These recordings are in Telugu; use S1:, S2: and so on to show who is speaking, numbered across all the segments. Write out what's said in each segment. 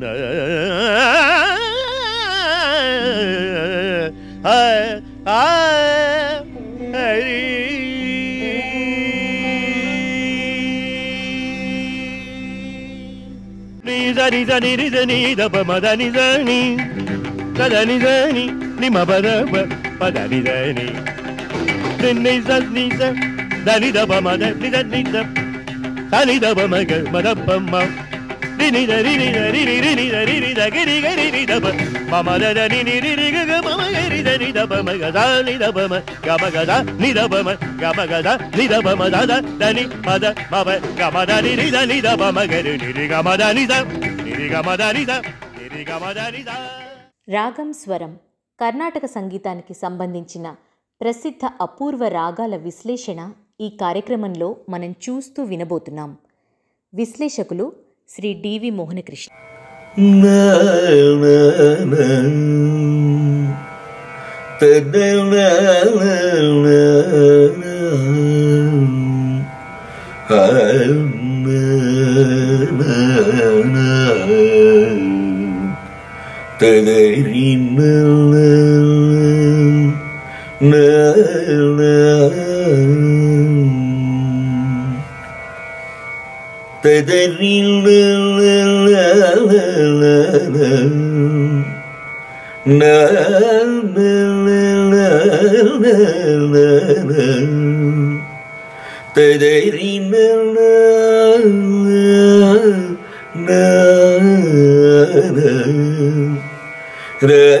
S1: నిజని జని నిజని దప మదని జని కదని జని నిమ పద పదని జని నిజ నిజ దని దప మద నిజ నిజ దని దప మగ మద పమ్మ రిని దని ని దని రి రి ని దని రి దగరి గరి రి దప మమ దని ని రి రి గగ మమ గరి దని దప మగ ద ని దప మ గమ గద ని దప మ గమ గద ని దప మ దద దని పద మమ గమ దని రి దని దప మ గరి ని రి గమ దని ద ని రి గమ దని ద ని రి గమ దని ద
S2: రాగం స్వరం కర్ణాటక సంగీతానికి సంబంధించిన ప్రసిద్ధ అపూర్వ రాగాల విశ్లేషణ ఈ కార్యక్రమంలో మనం చూస్తూ వినబోతున్నాం. విశ్లేషకులు ശ്രീ ഡി വി മോഹനകൃഷ്ണൻ തകരിമ Re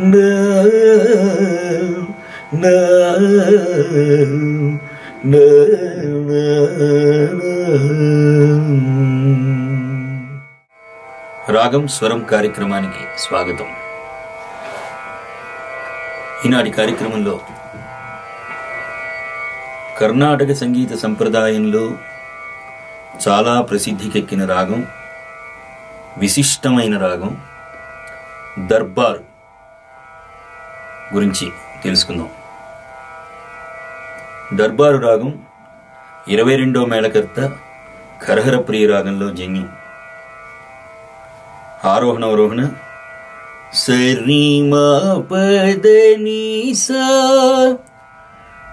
S2: శ్రీ
S3: రాగం స్వరం కార్యక్రమానికి స్వాగతం. ఈనాటి కార్యక్రమంలో కర్ణాటక సంగీత సంప్రదాయంలో చాలా ప్రసిద్ధికెక్కిన రాగం విశిష్టమైన రాగం దర్బార్. గురించి తెలుసుకుందాం. దర్బారు రాగం ఇరవై రెండో మేళకర్త కరహర ప్రియ రాగంలో జన్యం ఆరోహణ అవరోహణ సరిమా పదని సా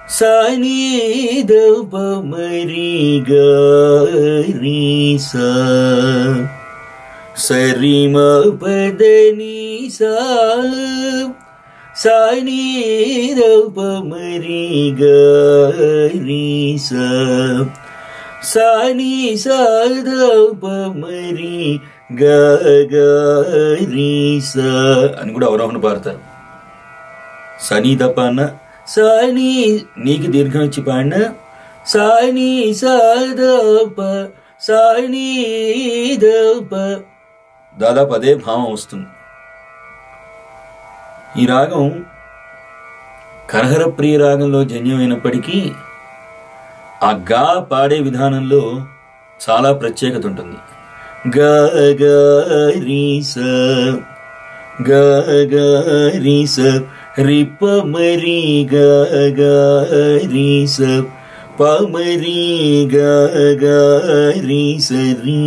S3: సాని దప మరి గరి సా సరిమా పదని సా సాని దప మరి గరి సా సాని సాధప మరి గరీస అని కూడా అవరోహణ పాడతారు. సని దప అన్న. సాని నీకు దీర్ఘం ఇచ్చి పాడిన. సాని సాధప సాని దప దాదాపు అదే భావం వస్తుంది. ఈ రాగం కరహర ప్రియ రాగంలో జన్యమైనప్పటికీ ఆ గా పాడే విధానంలో చాలా ప్రత్యేకత ఉంటుంది. గరీస గరీస రిప మరి గరీస పమరి గరీస రీ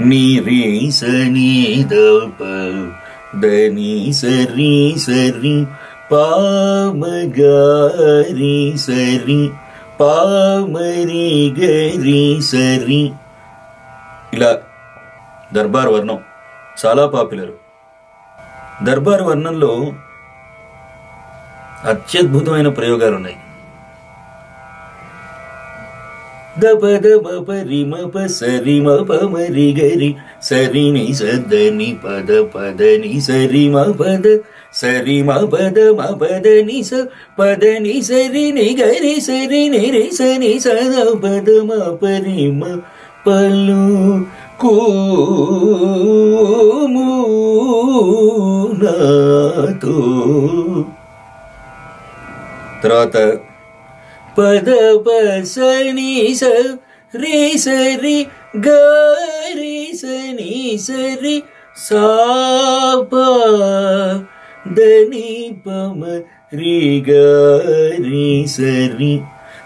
S3: నిరీస నీదప దని సరి సరి పామ సరి పామరి గరి సరి. ఇలా దర్బార్ వర్ణం చాలా పాపులర్. దర్బార్ వర్ణంలో అత్యద్భుతమైన ప్రయోగాలు ఉన్నాయి దప దప పరి మప గరి సరి సదని పద పద ని పద సరి పద మ పద స పద ని గరి సరి రి పద మ పలు నాతో తర్వాత పద పసని స రి సరి గరి సని సరి సాప దని పమ రి గరి సరి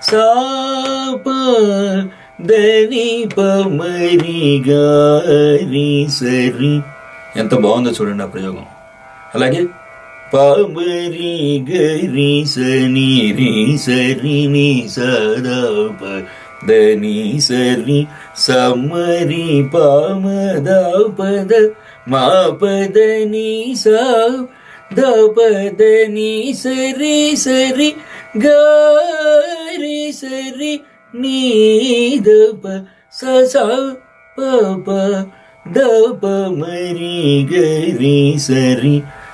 S3: సాప దని పమ రి గరి సరి ఎంత బాగుందో చూడండి ఆ ప్రయోగం. అలాగే పామరి గరి సని రి సరి ని సదా ప దని సరి సమరి పామద పద మా పద ని స ద పద ని సరి సరి గరి సరి నీ ద ప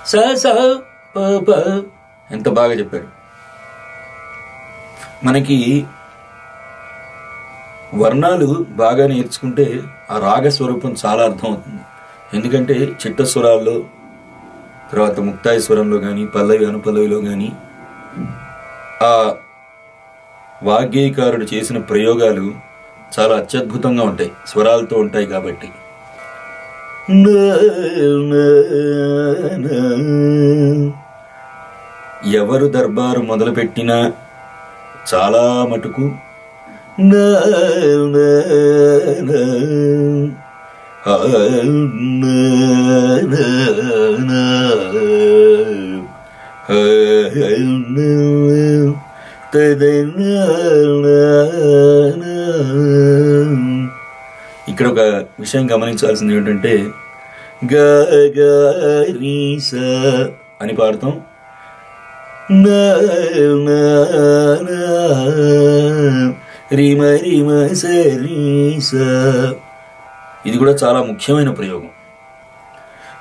S3: స స ప ప. ఎంత బాగా చెప్పాడు. మనకి వర్ణాలు బాగా నేర్చుకుంటే ఆ రాగ స్వరూపం చాలా అర్థమవుతుంది. ఎందుకంటే చిట్ట స్వరాల్లో తర్వాత ముక్తాయి స్వరంలో కానీ పల్లవి అనుపల్లవిలో కానీ ఆ వాగ్గేయకారుడు చేసిన ప్రయోగాలు చాలా అత్యద్భుతంగా ఉంటాయి. స్వరాలతో ఉంటాయి కాబట్టి. ఎవరు దర్బారు మొదలుపెట్టినా చాలా మటుకు నా నా నా. ఇక్కడ ఒక విషయం గమనించాల్సింది ఏంటంటే గ గ రీ స అని పాడతాం నా నా నా రిమ రిమ స ఇది కూడా చాలా ముఖ్యమైన ప్రయోగం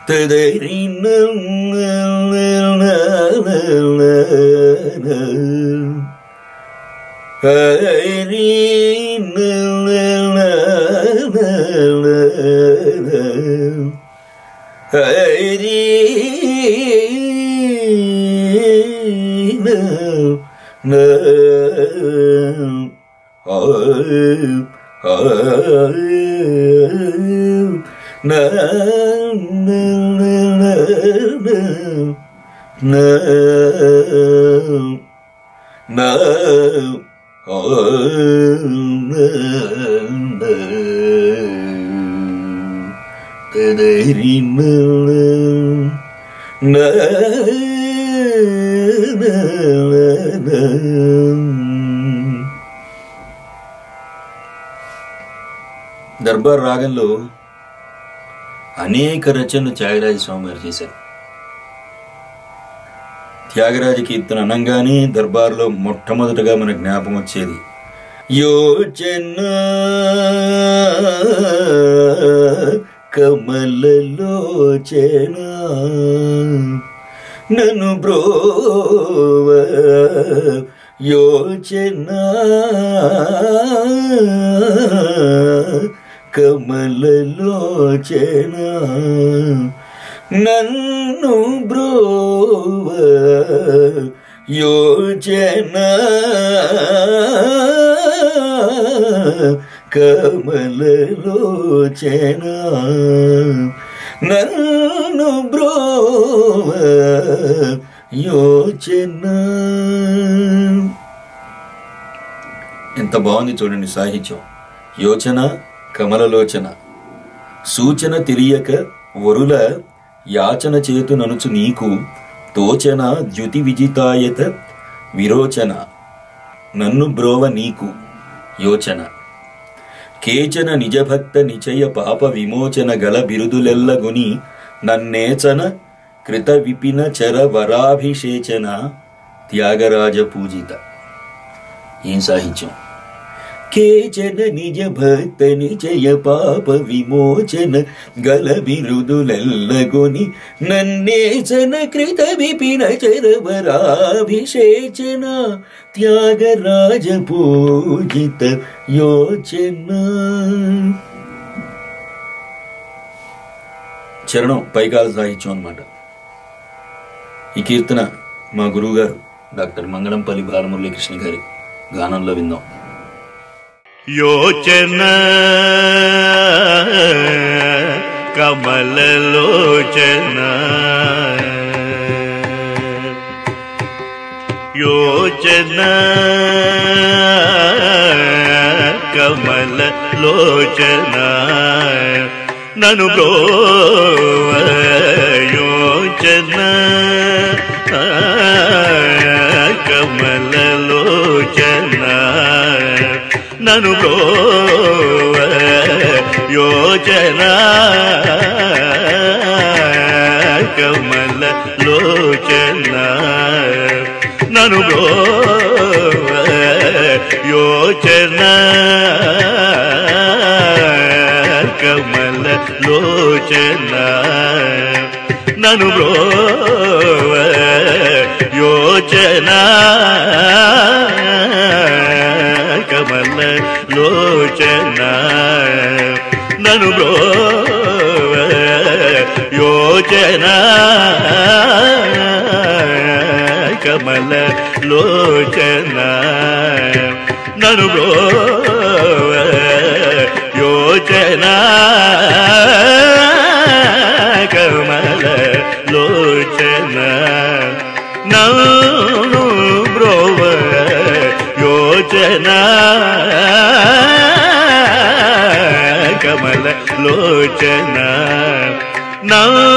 S3: తదరి న న దర్బార్ రాగంలో అనేక రచనలు త్యాగరాజ స్వామి గారు చేశారు. త్యాగరాజ కీర్తన అనగానే దర్బార్లో మొట్టమొదటగా మన జ్ఞాపం వచ్చేది. యోచన కమలలోచన నన్ను బ్రోవ యోచన కమలలోచన నన్ను బ్రోవ యోచన కమలలోచన నన్ను బ్రోవ యోచన ఎంత బాగుంది చూడండి సాహిత్యం. యోచన కమలలోచన సూచన తెలియక వరుల యాచన చేతు ననుచు నీకు తోచన ద్యుతి విజితాయత విరోచన నన్ను బ్రోవ నీకు యోచన. కేచన నిజభక్త నిచయ పాప విమోచన గల బిరుదులెల్లగుని నన్నేచన కృత విపిన చర వరాభిషేచన త్యాగరాజ పూజిత. ఏం సాహిత్యం? కేచన నిజ భక్త నిజయ పాప విమోచన గల బిరుదులెల్లగొని నన్నేచన కృత విపిన చరవరాభిషేచన త్యాగరాజ పూజిత యోచన చరణం పైకాల సాహిత్యం అనమాట ఈ కీర్తన మా గురువు గారు డాక్టర్ మంగళంపల్లి బాలమురళీకృష్ణ గారి గానంలో విందాం
S1: యోచన కమలలోచన యోచన కమలలోచన నను బ్రోవ యోచన నను బ్రోవ యోచన కమల లోచన నను యోచన కమల లోచన నను యోచన. కమల లోచన? నను బ్రోవ యోచన? కమల లోచన? నను బ్రోవ యోచన? కమల లోచన నను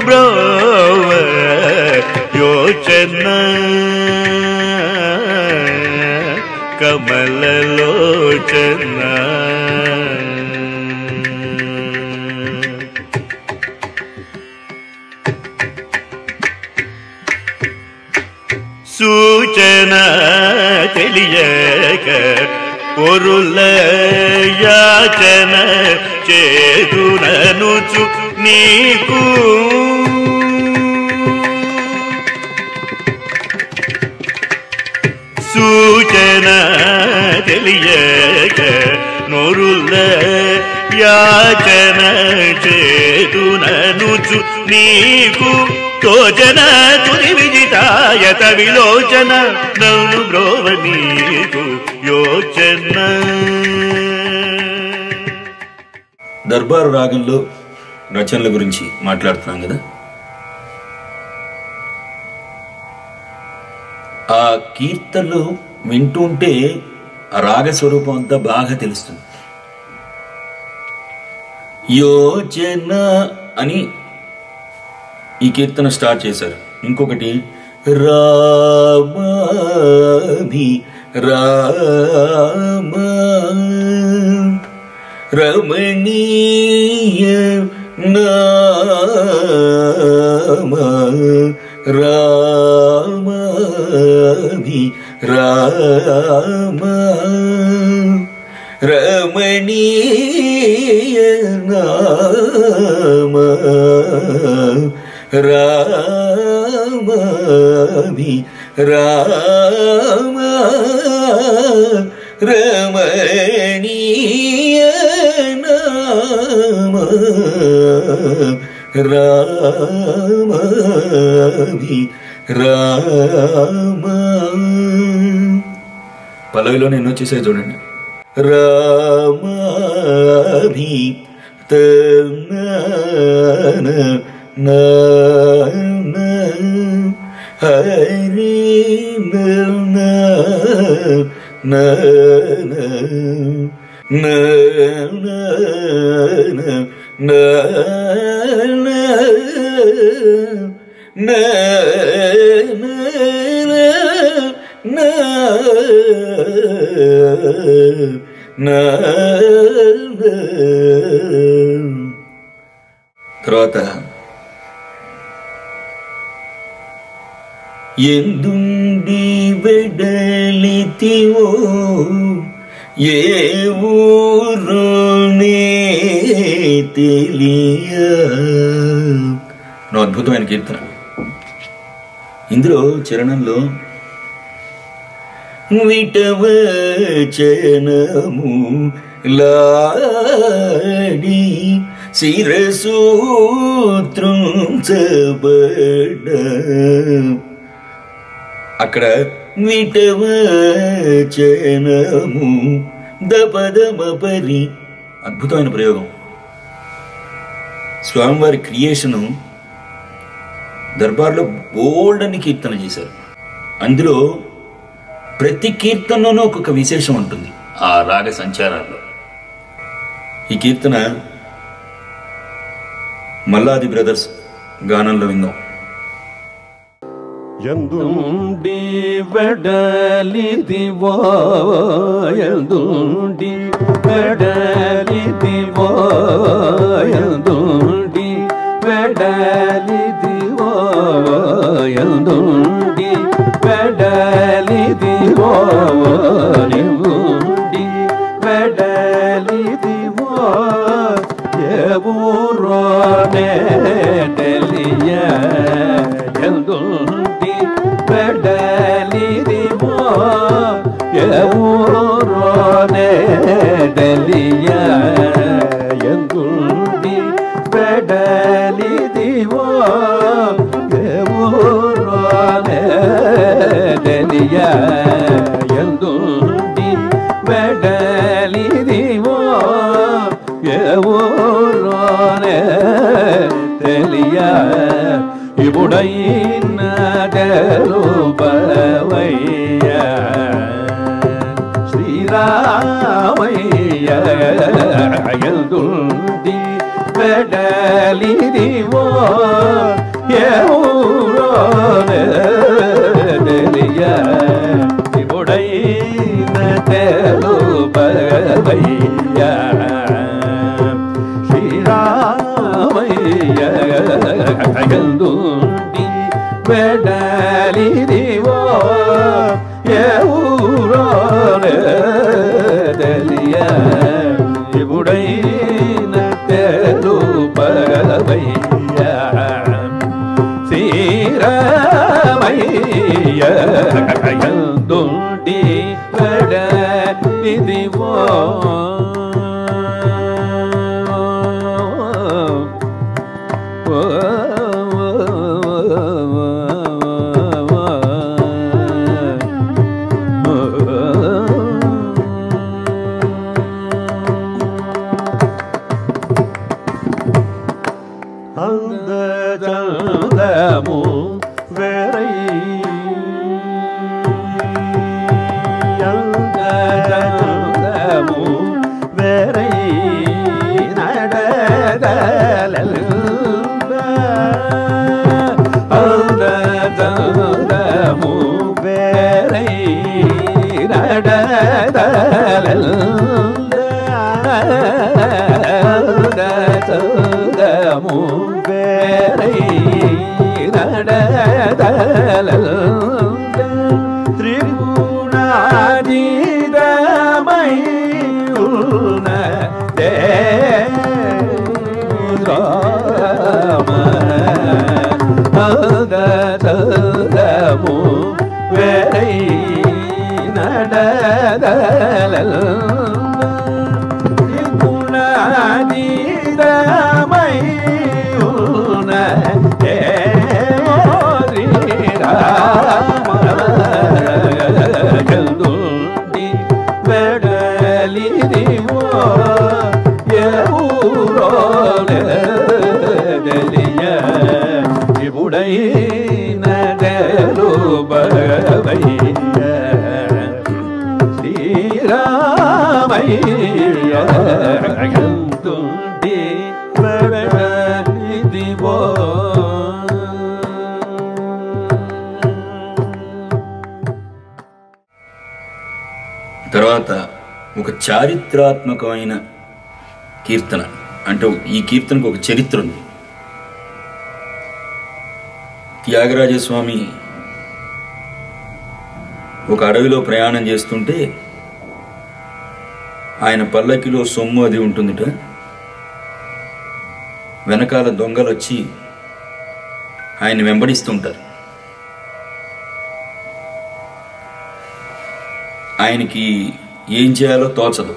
S1: బ్రోవ యోచన కమల లోచన సూచన తెలియక పొరుల యాచన చేతుననుచు నీకు. సూచన తెలియక నొరుల యాచన చేతుననుచు నీకు. తోచన తుది విజితాయత విలోచన నన్ను బ్రోవ నీకు యోచన.
S3: దర్బారు రాగంలో రచనల గురించి మాట్లాడుతున్నాం కదా. ఆ కీర్తనలు వింటుంటే ఆ రాగ స్వరూపం అంతా బాగా తెలుస్తుంది. యోచన అని ఈ కీర్తన స్టార్ట్ చేశారు. ఇంకొకటి రామాభి రామ రమణీయ నామ రామాభి రామ రమణీయ నామ రామాభి రామ రమణీయ రామ రామాభి రామ పల్లవిలో నేను వచ్చేసాయి చూడండి రామాభి హరి నా తర్వాత ఎందుండి వెడలితివో ఏ ఊరునే తెలియ అద్భుతమైన కీర్తన. ఇందులో చరణంలో విటవచనము లాడి శిరసూత్రుంచబడ అక్కడ విటవచనము దపదమపరి. అద్భుతమైన ప్రయోగం. స్వామివారి క్రియేషను దర్బార్లో బోల్డ్ అని కీర్తన చేశారు. అందులో ప్రతి కీర్తనలోనూ ఒక్కొక్క విశేషం ఉంటుంది. ఆ రాగ సంచారాల్లో. ఈ కీర్తన మల్లాది బ్రదర్స్ గానంలో విందాం
S4: ಎಂದುಂಡಿ ಬೆಡಲಿದಿವೋ ಎಂದುಂಡಿ ಬೆಡಲಿದಿವೋ ಎಂದುಂಡಿ ಬೆಡಲಿದಿವೋ ಎಂದುಂಡಿ ಬೆಡಲಿದಿವೋ ಎಂದುಂಡಿ ಬೆಡಲಿದಿವೋ ಎವೂರೋನೆ ಟೆಲಿಯ ೂಪವಯ್ಯ ಶ್ರೀರಾಮಯ್ಯ ಅಯಲ್ದುಂದಿ ಬೆಡಲಿದಿವೋ ಯೂರೋ ದಲಿಯ ಬುಡೈನ ತೆಲುಪವಯ್ಯ பெடலிரி கரல la la la
S3: తర్వాత ఒక చారిత్రాత్మకమైన కీర్తన. అంటే ఈ కీర్తనకు ఒక చరిత్ర ఉంది. త్యాగరాజస్వామి ఒక అడవిలో ప్రయాణం చేస్తుంటే ఆయన పల్లకిలో సొమ్ము అది ఉంటుందిట. వెనకాల దొంగలు వచ్చి ఆయన వెంబడిస్తుంటారు. ఆయనకి ఏం చేయాలో తోచదు.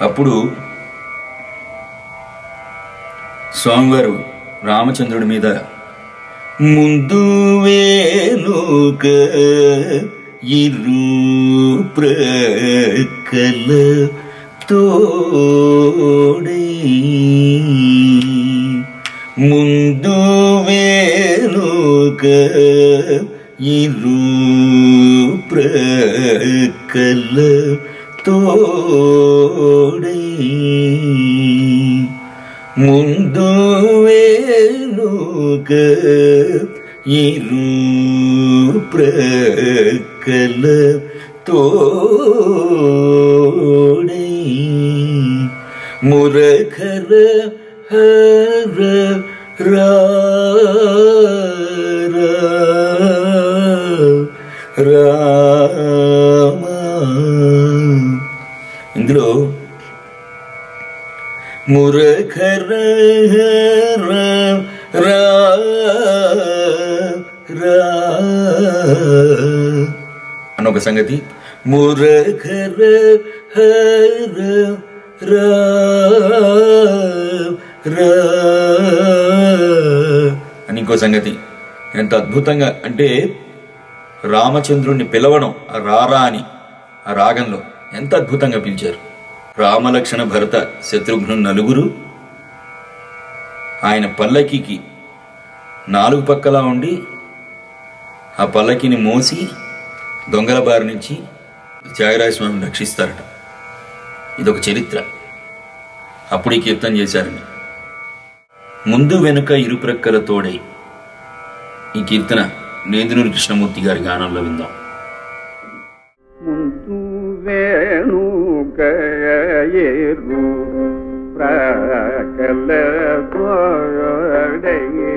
S3: అప్పుడు స్వామివారు రామచంద్రుడి మీద ముందు వేనుక ఇరు ప్రకల తోడై ముందు వేనుక ఇరు ప్రకల తోడై ముందు వేనుక ఇరు ప్రకల తోడై మురఖర హర రా రామ ఇందులో మురఖర రా రా అని ఒక సంగతి. మురఖర హర రా రా అని ఇంకో సంగతి. ఎంత అద్భుతంగా అంటే రామచంద్రుణ్ణి పిలవడం ఆ రారా అని ఆ రాగంలో ఎంత అద్భుతంగా పిలిచారు. రామలక్షణ భరత శత్రుఘ్ను నలుగురు ఆయన పల్లకికి నాలుగు పక్కలా ఉండి ఆ పల్లకిని మోసి దొంగల బారి నుంచి త్యాగరాజ స్వామిని రక్షిస్తారట. ఇదొక చరిత్ర. అప్పుడు ఈ కీర్తన చేశారని ముందు వెనుక ఇరుప్రక్కల తోడై ఈ కీర్తన నేంద్రూరి కృష్ణమూర్తి గారి గానంలో విందాం.
S5: ముందు వేణు ప్రకల తోడయే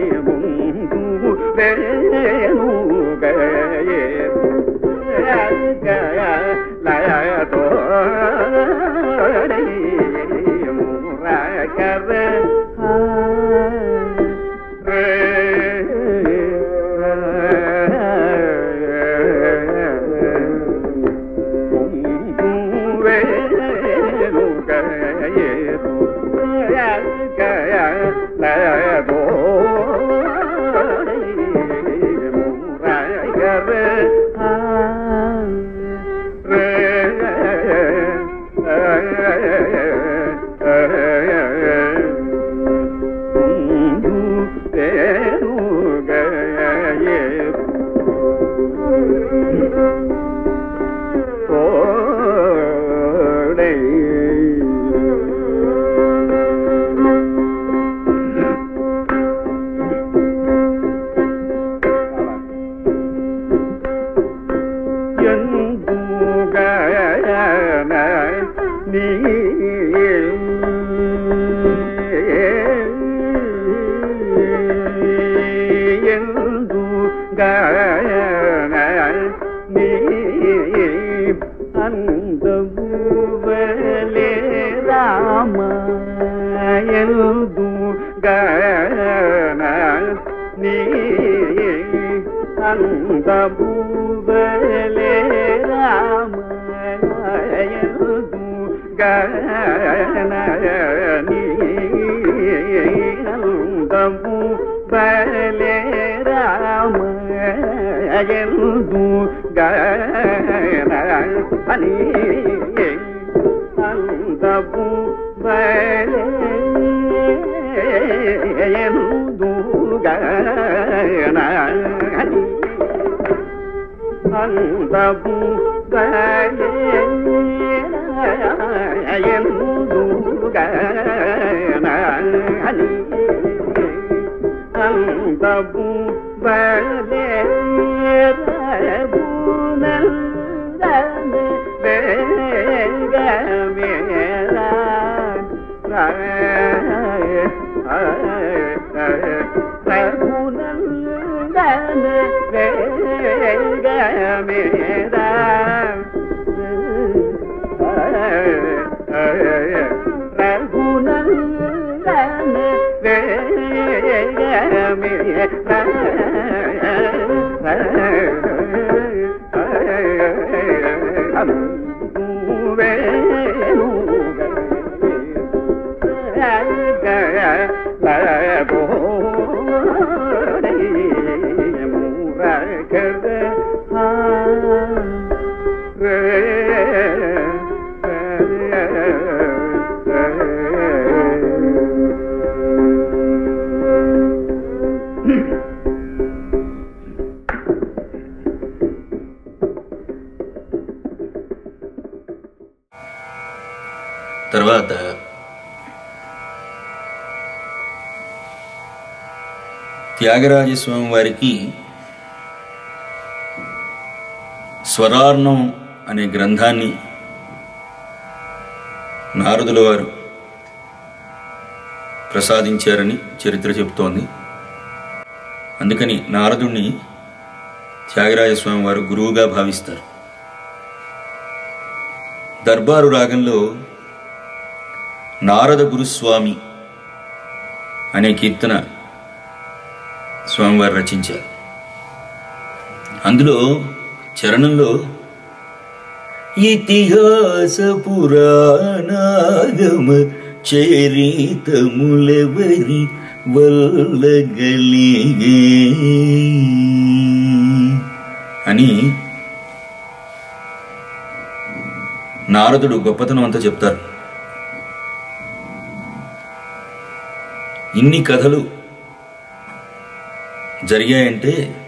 S5: అందబువలే రామ గణని అందము బలే రామ ఎందు గణ అని అందము బయలుదుగనని అందము బయలుదుగనని అందము బయలునని
S3: త్యాగరాజస్వామి వారికి స్వరార్ణం అనే గ్రంథాన్ని నారదుల వారు ప్రసాదించారని చరిత్ర చెబుతోంది. అందుకని నారదుణ్ణి త్యాగరాజస్వామి వారు గురువుగా భావిస్తారు. దర్బారు రాగంలో నారద గురుస్వామి అనే కీర్తన స్వామివారు రచించారు. అందులో చరణంలో ఇతిహాస పురాణాగమ చరితములెవరి వల్లగలిగే అని నారదుడు గొప్పతనం అంతా చెప్తారు. ఇన్ని కథలు జరిగాయంటే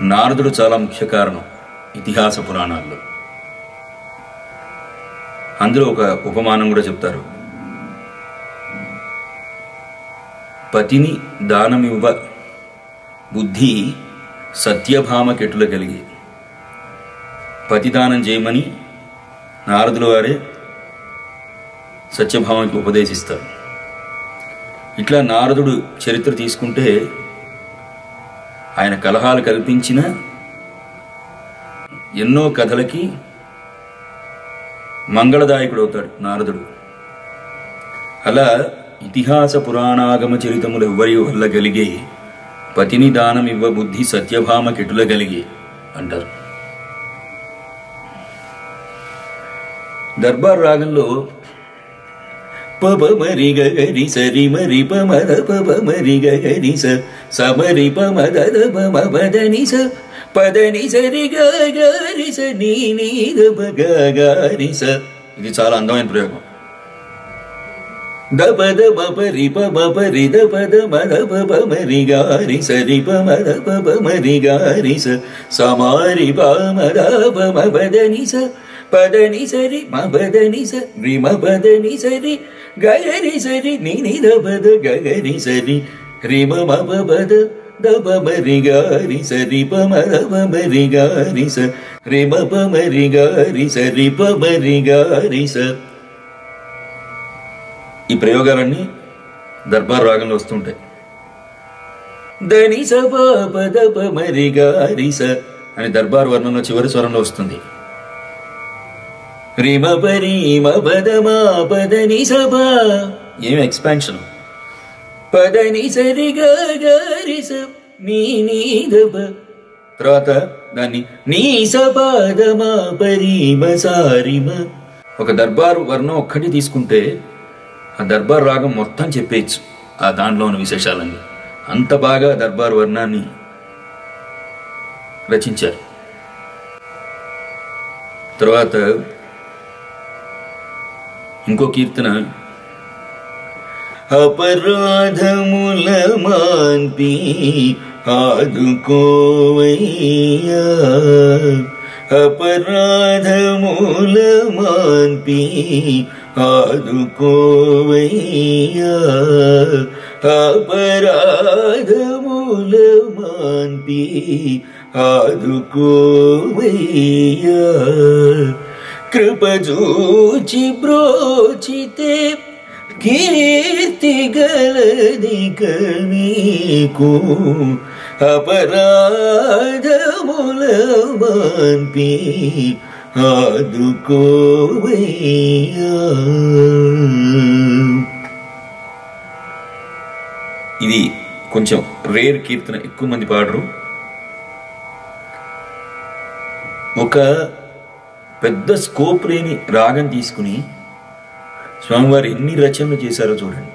S3: నారదుడు చాలా ముఖ్య కారణం ఇతిహాస పురాణాల్లో. అందులో ఒక ఉపమానం కూడా చెప్తారు. పతిని దానమివ్వ బుద్ధి సత్యభామ కెట్టుల కలిగి. పతిదానం చేయమని నారదుల వారే సత్యభామకి ఉపదేశిస్తారు. ఇట్లా నారదుడు చరిత్ర తీసుకుంటే ఆయన కలహాలు కల్పించిన ఎన్నో కథలకి మంగళదాయకుడు అవుతాడు నారదుడు. అలా ఇతిహాస పురాణాగమ చరితములు ఎవ్వరి వల్ల కలిగే పతిని దానమివ్వ బుద్ధి సత్యభామ కెటుల కలిగే అంటారు. దర్బార్ రాగంలో పబ మరి గరి సరి మరి పమద పబ మరి గరి స సమరి పమద పమ పదని స పదని సరి గరి స నీ నీ దబ గరి స ఇది చాలా అందమైన ప్రయోగం. దపద దబ పరి దపద పరి దబ దమ పమరి గారి సరి పమద దబ పమరి గారి స సమారి పమ దబ పదని స పదని సరి మబదని స రిమ పదని సరి గగరి సరి నిని దబద గగరి సరి రిమ మబ పద దబ మరి గారి సరి పమ దబ మరి గారి స రిమ పమరి గారి సరి పమరి గారి స ఈ ప్రయోగాలన్నీ దర్బార్ రాగంలో వస్తుంటాయి. దని స పద పమరి గారి స అని దర్బార్ వర్ణంలో చివరి స్వరంలో వస్తుంది. రిమ పరిమ పదమా పదని సభ. ఏం ఎక్స్పాన్షన్ పదని సరి గరి స నీ నీ దబ తర్వాత దాన్ని నీ సపాదమా పరిమ సారిమ ఒక దర్బారు వర్ణం ఒక్కటి తీసుకుంటే ఆ దర్బార్ రాగం మొత్తం చెప్పేయచ్చు ఆ దాంట్లో ఉన్న విశేషాలన్నీ. అంత బాగా దర్బార్ వర్ణాన్ని రచించారు. తర్వాత ఇంకో కీర్తన అపరాధముల మాన్పి ఆదుకోవయ్యా అపరాధముల మాన్పి ఆదుకోవయ్యా అపరాధముల మాన్పి ఆదుకోవయ్యా కృపజూచి బ్రోచితే కీర్తి గలది నీకు అపరాధముల మాన్పి ఆదుకోవయ్యా. ఇది కొంచెం రేర్ కీర్తన ఎక్కువ మంది పాడరు. ఒక పెద్ద స్కోప్ లేని రాగం తీసుకుని స్వామివారు ఎన్ని రచనలు చేశారో చూడండి.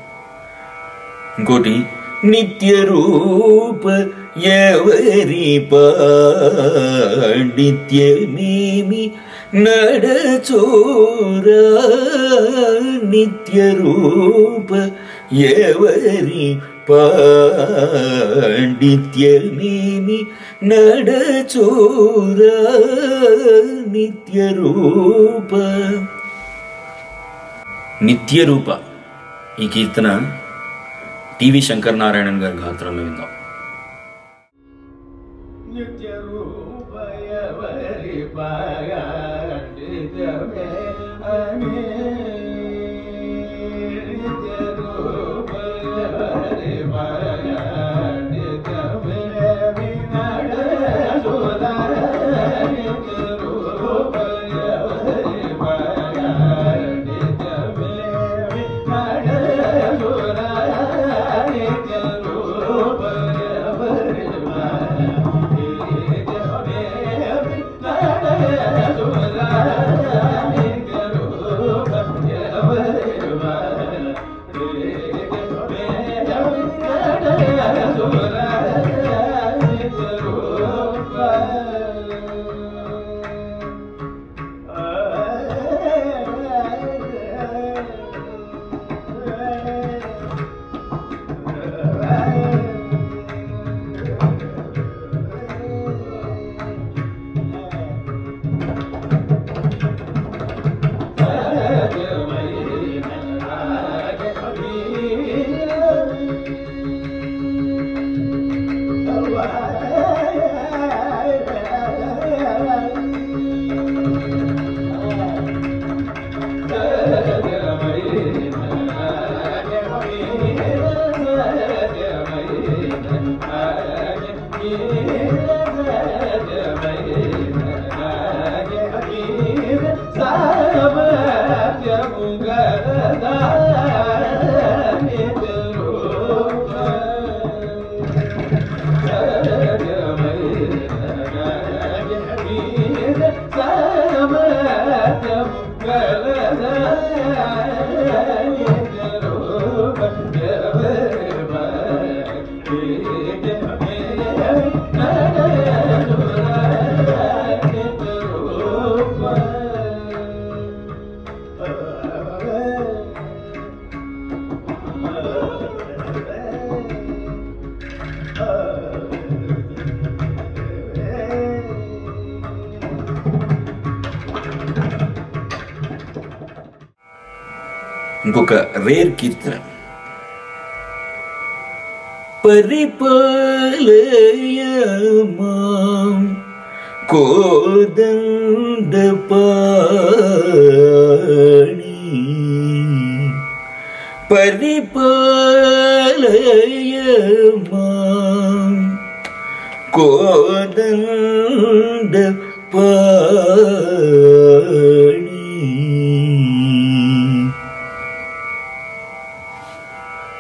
S3: ఇంకోటి నిత్య రూప ఎవరి పాండిత్యమేమి నడచోరా నిత్య రూప ఎవరి పాండిత్యమేమి నడచోరా నిత్య రూప నిత్య రూప ఈ కీర్తన టివి శంకర్ నారాయణన్ గారి గాత్రంలో విందాం
S4: నిత్య
S3: ఇంకొక రేర్ కీర్తన పరిపాలయ మాం కోదండ పాణి పరిపాలయ మాం కోదండ పాణి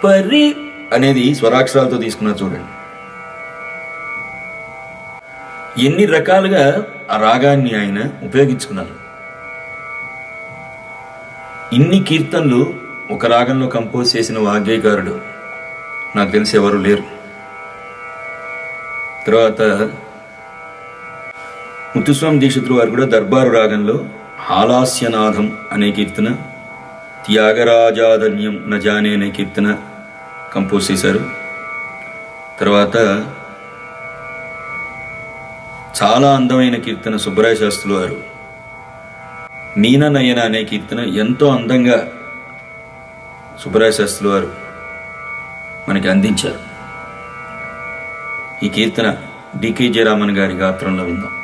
S3: పరి అనేది స్వరాక్షరాలతో తీసుకున్నా చూడండి. ఎన్ని రకాలుగా ఆ రాగాన్ని ఆయన ఉపయోగించుకున్నారు. ఇన్ని కీర్తనలు ఒక రాగంలో కంపోజ్ చేసిన వాగ్గేయకారుడు నాకు తెలిసి ఎవరు లేరు. తర్వాత ముత్తుస్వామి దీక్షితులు వారు కూడా దర్బారు రాగంలో హాలాస్యనాథం అనే కీర్తన
S6: త్యాగరాజాధన్యం నజానే అనే కీర్తన కంపోజ్ చేశారు. తర్వాత చాలా అందమైన కీర్తన సుబ్బరాయ శాస్త్రులు వారు. నీన నయన అనే కీర్తన ఎంతో అందంగా సుబ్బరాయ శాస్త్రులు వారు మనకి అందించారు. ఈ కీర్తన డికే జయరామన్ గారి గాత్రంలో విందాం.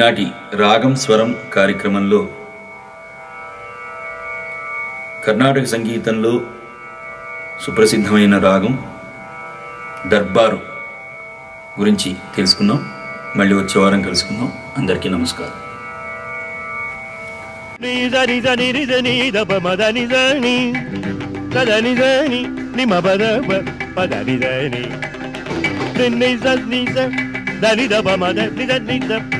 S6: ఈనాటి రాగం స్వరం కార్యక్రమంలో కర్ణాటక సంగీతంలో సుప్రసిద్ధమైన రాగం దర్బారు గురించి తెలుసుకుందాం. మళ్ళీ వచ్చే వారం కలుసుకుందాం. అందరికీ నమస్కారం.
S1: నిజ దని నిరిజ నిద పమద నిజని సద నిజని నిమ పద పద నిజని. నిజ నిజ దని దబ మద పమ్మ రిని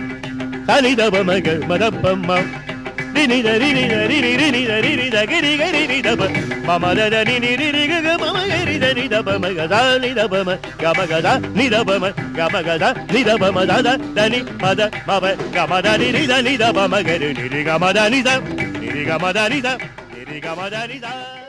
S1: ద రిని ద రిని రిని ద రిని ద గిరి గరి రి ద ప మమ ద ద ని ని రి రి గ గ మమ గరి ద ని ద ప మ గ ద ని ద ప మ గ మ గ ద ని ద ప మ గ మ గ ద ని